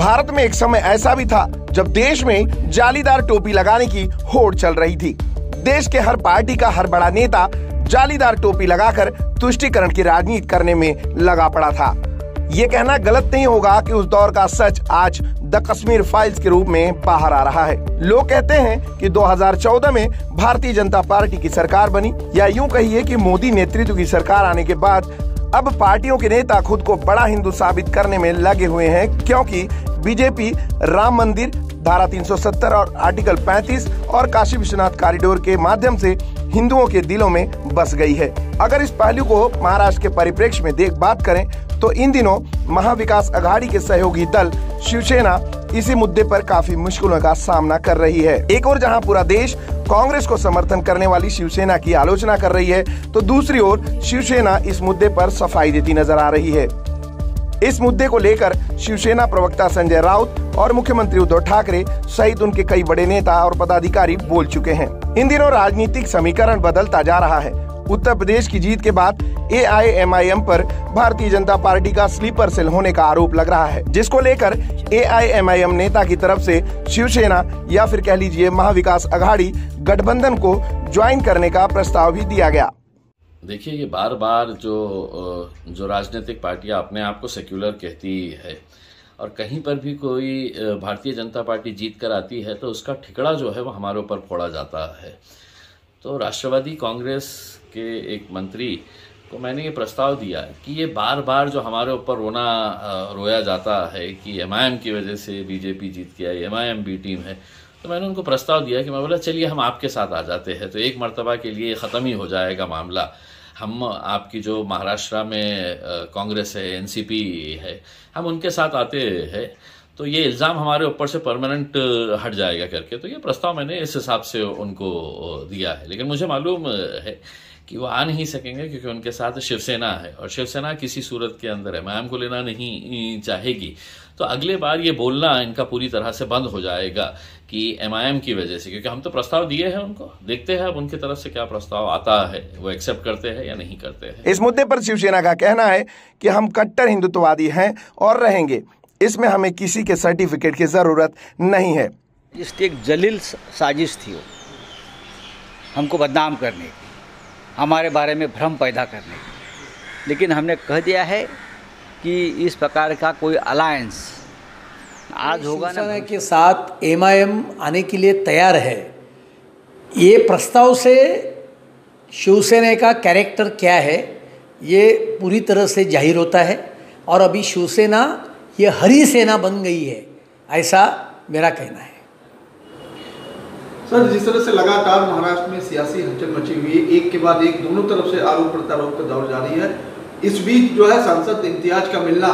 भारत में एक समय ऐसा भी था जब देश में जालीदार टोपी लगाने की होड़ चल रही थी। देश के हर पार्टी का हर बड़ा नेता जालीदार टोपी लगाकर तुष्टिकरण की राजनीति करने में लगा पड़ा था। ये कहना गलत नहीं होगा कि उस दौर का सच आज द कश्मीर फाइल्स के रूप में बाहर आ रहा है। लोग कहते हैं कि 2014 में भारतीय जनता पार्टी की सरकार बनी या यूँ कहिए कि मोदी नेतृत्व की सरकार आने के बाद अब पार्टियों के नेता खुद को बड़ा हिंदू साबित करने में लगे हुए हैं क्योंकि बीजेपी, राम मंदिर, धारा 370 और आर्टिकल 35 और काशी विश्वनाथ कॉरिडोर के माध्यम से हिंदुओं के दिलों में बस गई है। अगर इस पहलू को महाराष्ट्र के परिप्रेक्ष्य में देख बात करें तो इन दिनों महाविकास अघाड़ी के सहयोगी दल शिवसेना इसी मुद्दे पर काफ़ी मुश्किलों का सामना कर रही है। एक और जहाँ पूरा देश कांग्रेस को समर्थन करने वाली शिवसेना की आलोचना कर रही है तो दूसरी ओर शिवसेना इस मुद्दे पर सफ़ाई देती नज़र आ रही है। इस मुद्दे को लेकर शिवसेना प्रवक्ता संजय राउत और मुख्यमंत्री उद्धव ठाकरे सहित उनके कई बड़े नेता और पदाधिकारी बोल चुके हैं। इन दिनों राजनीतिक समीकरण बदलता जा रहा है। उत्तर प्रदेश की जीत के बाद ए आई एम आई एम पर भारतीय जनता पार्टी का स्लीपर सेल होने का आरोप लग रहा है, जिसको लेकर ए आई एम आई एम नेता की तरफ़ से शिवसेना या फिर कह लीजिए महाविकास अघाड़ी गठबंधन को ज्वाइन करने का प्रस्ताव भी दिया गया। देखिए, ये बार बार जो जो राजनीतिक पार्टियाँ अपने आप को सेक्युलर कहती है और कहीं पर भी कोई भारतीय जनता पार्टी जीत कर आती है तो उसका ठिकड़ा जो है वो हमारे ऊपर फोड़ा जाता है। तो राष्ट्रवादी कांग्रेस के एक मंत्री को मैंने ये प्रस्ताव दिया कि ये बार बार जो हमारे ऊपर रोना रोया जाता है कि एम की वजह से बीजेपी जीत के आई एम बी टीम है तो मैंने उनको प्रस्ताव दिया कि मैं बोला, चलिए, हम आपके साथ आ जाते हैं। तो एक मरतबा के लिए ख़त्म ही हो जाएगा मामला। हम, आपकी जो महाराष्ट्र में कांग्रेस है, एनसीपी है, हम उनके साथ आते हैं तो ये इल्ज़ाम हमारे ऊपर से परमानेंट हट जाएगा करके। तो ये प्रस्ताव मैंने इस हिसाब से उनको दिया है। लेकिन मुझे मालूम है कि वो आ नहीं सकेंगे क्योंकि उनके साथ शिवसेना है और शिवसेना किसी सूरत के अंदर एमआईएम को लेना नहीं चाहेगी। तो अगले बार ये बोलना इनका पूरी तरह से बंद हो जाएगा कि एमआईएम की वजह से क्योंकि हम तो प्रस्ताव दिए हैं उनको। देखते हैं अब उनकी तरफ़ से क्या प्रस्ताव आता है। वो एक्सेप्ट करते हैं या नहीं करते हैं। इस मुद्दे पर शिवसेना का कहना है कि हम कट्टर हिंदुत्ववादी हैं और रहेंगे। इसमें हमें किसी के सर्टिफिकेट की ज़रूरत नहीं है। इसकी एक जलील साजिश थी वो हमको बदनाम करने की। हमारे बारे में भ्रम पैदा करने लेकिन हमने कह दिया है कि इस प्रकार का कोई अलायंस आज होगा ना के साथ एमआईएम आने के लिए तैयार है। ये प्रस्ताव से शिवसेना का कैरेक्टर क्या है ये पूरी तरह से ज़ाहिर होता है और अभी शिवसेना ये हरी सेना बन गई है ऐसा मेरा कहना है। सर, जिस तरह से लगातार महाराष्ट्र में सियासी हलचल मची हुई है, एक के बाद एक, दोनों तरफ़ से आरोप प्रत्यारोप का दौर जारी है। इस बीच जो है सांसद इम्तियाज़ का मिलना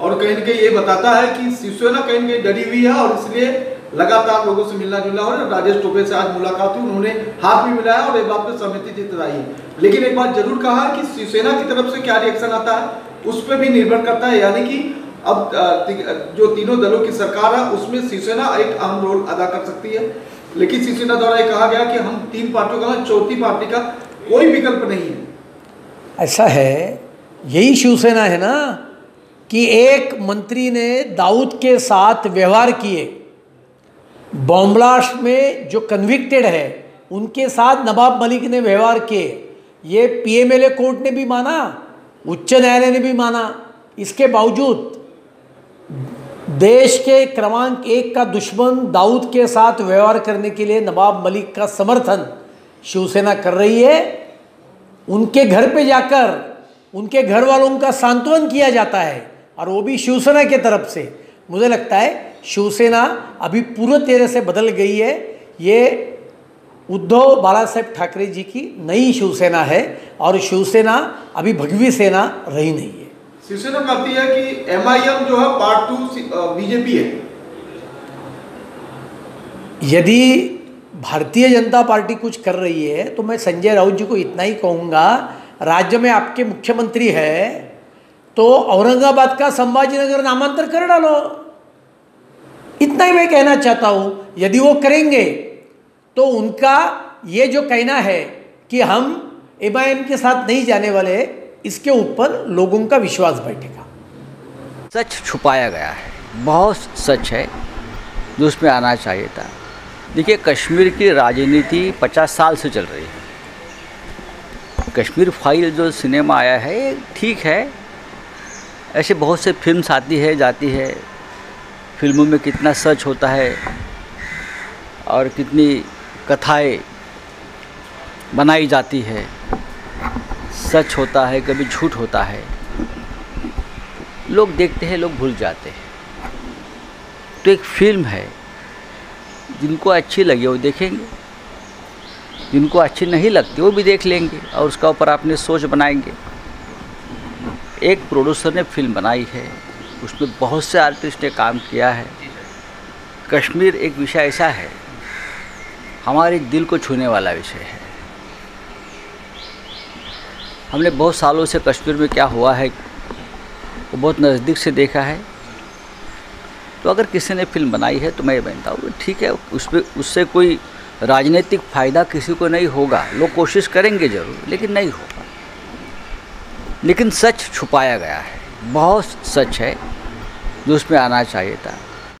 और कहीं ना कहीं ये बताता है कि शिवसेना कहीं ना कहीं डरी हुई है और इसलिए लगातार लोगों से मिलना जुलना रहा राजेश टोपे से आज मुलाकात हुई, उन्होंने हाथ भी मिलाया और एक बात पर सहमति जताई। लेकिन एक बात ज़रूर कहा कि शिवसेना की तरफ़ से क्या रिएक्शन आता है, उस पर भी निर्भर करता है। यानी कि अब जो तीनों दलों की सरकार है, उसमें शिवसेना एक अहम रोल अदा कर सकती है। लेकिन शिवसेना द्वारा ये कहा गया कि हम तीन पार्टियों का, चौथी पार्टी का कोई विकल्प नहीं है। ऐसा है, यही शिवसेना है ना, कि एक मंत्री ने दाऊद के साथ व्यवहार किए। बॉम्बलास्ट में जो कन्विक्टेड है, उनके साथ नवाब मलिक ने व्यवहार किए। ये पीएमएलए कोर्ट ने भी माना, उच्च न्यायालय ने भी माना। इसके बावजूद देश के क्रमांक एक का दुश्मन दाऊद के साथ व्यवहार करने के लिए नवाब मलिक का समर्थन शिवसेना कर रही है। उनके घर पे जाकर, उनके घर वालों का सांत्वन किया जाता है और वो भी शिवसेना के तरफ़ से। मुझे लगता है शिवसेना अभी पूरे तेरे से बदल गई है। ये उद्धव बाला साहेब ठाकरे जी की नई शिवसेना है और शिवसेना अभी भगवी सेना रही नहीं है। शिवसेना कहती है कि एमआईएम जो है पार्ट टू बीजेपी है। यदि भारतीय जनता पार्टी कुछ कर रही है तो मैं संजय राउत जी को इतना ही कहूँगा, राज्य में आपके मुख्यमंत्री है तो औरंगाबाद का संभाजीनगर नामांतर कर डालो। इतना ही मैं कहना चाहता हूँ, यदि वो करेंगे तो उनका ये जो कहना है कि हम एम के साथ नहीं जाने वाले इसके ऊपर लोगों का विश्वास बैठेगा। सच छुपाया गया है। बहुत सच है। जो उसमें आना चाहिए था। देखिए, कश्मीर की राजनीति 50 साल से चल रही है। कश्मीर फ़ाइल जो सिनेमा आया है ठीक है। ऐसे बहुत से फिल्म्स आती है, जाती है। फ़िल्मों में कितना सच होता है और कितनी कथाएँ बनाई जाती है। सच होता है, कभी झूठ होता है। लोग देखते हैं, लोग भूल जाते हैं। तो एक फ़िल्म है, जिनको अच्छी लगी, वो देखेंगे। जिनको अच्छी नहीं लगती, वो भी देख लेंगे, और उसका ऊपर अपनी सोच बनाएँगे। एक प्रोड्यूसर ने फ़िल्म बनाई है, उसमें बहुत से आर्टिस्ट ने काम किया है। कश्मीर एक विषय ऐसा है, हमारे दिल को छूने वाला विषय है। हमने बहुत सालों से कश्मीर में क्या हुआ है, वो बहुत नज़दीक से देखा है। तो अगर किसी ने फ़िल्म बनाई है तो मैं ये बनता हूँ ठीक है उस पर उससे कोई राजनीतिक फ़ायदा किसी को नहीं होगा। लोग कोशिश करेंगे ज़रूर, लेकिन नहीं होगा। लेकिन सच छुपाया गया है, बहुत सच है, जो उसमें आना चाहिए था।